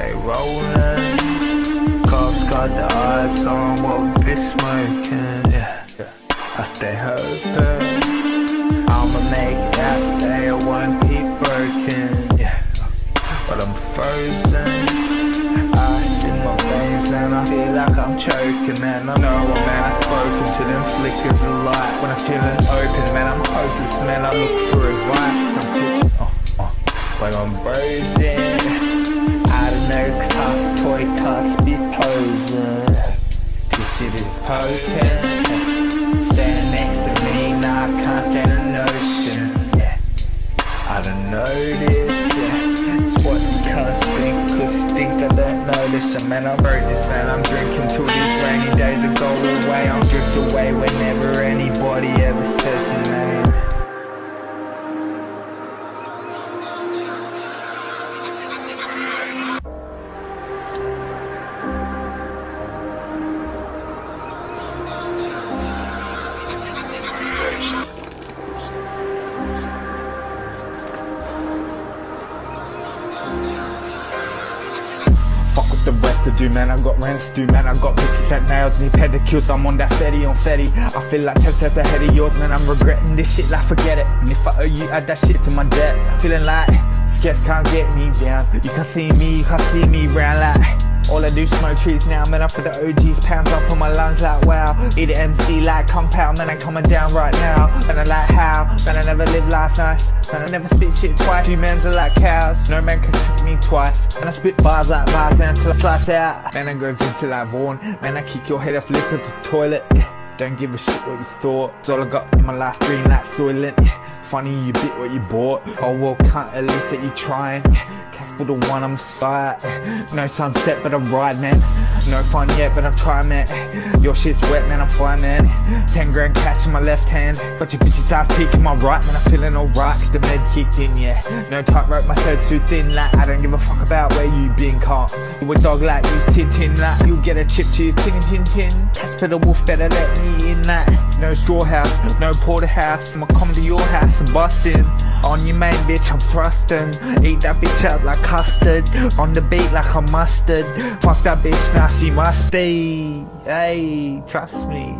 stay rolling. Cops got the eyes on what we smoking. Yeah, I stay hoping. I'ma make I stay at one keep working. Yeah, but I'm frozen. Ice in my veins and I feel like I'm choking, man. I know, man. I spoken to them flickers of light when I'm feeling open, man. I'm hopeless, man. I look for advice. I'm cool, oh, oh, but I'm bursting. Potent. Standing next to me, now I can't stand a notion. I don't notice yeah. It's what you think, cause think I don't notice. And man, I'm this man, I'm drinking till these rainy days will go away. I'm drift away whenever The rest to do, man. I got rents to do, man. I got pictures that nails me, pedicures. I'm on that fetty on fetty. I feel like 10 steps ahead of yours, man. I'm regretting this shit, like forget it. And if I owe you, add that shit to my debt. Feeling like skets can't get me down. You can't see me, you can't see me round like. All I do smoke trees now, man. Up for the OGs, pounds up on my lungs like wow. Eat an MC like compound, man. I'm coming down right now. And I like man. I never live life nice. Man, I never spit shit twice. Two men's are like cows. No man can trick me twice. And I spit bars like bars, man, till I slice out. Man, I go Vincent like Vaughn. Man, I kick your head off, lip up the toilet. Yeah. Don't give a shit what you thought. It's all I got in my life, green like soylent. Yeah. Funny you bit what you bought. Oh well, can't at least that you trying. Yeah. Casper the one, I'm sight. No sunset, but I'm riding it. No fun yet, but I'm trying, man. Your shit's wet, man, I'm flying, man. 10 grand cash in my left hand. Got your bitch's ass cheek in my right, man. I'm feeling alright, the meds kicked in, yeah. No tightrope, my third's too thin, like. I don't give a fuck about where you been, can't. You a dog like use Tintin, like. You'll get a chip to your tin, tin, tin. Casper the wolf better let me in, like. No straw house, no porterhouse. I'ma come to your house and bust in. On your main bitch, I'm thrusting. Eat that bitch up like custard. On the beat like a mustard. Fuck that bitch, now she must stay. Hey, trust me.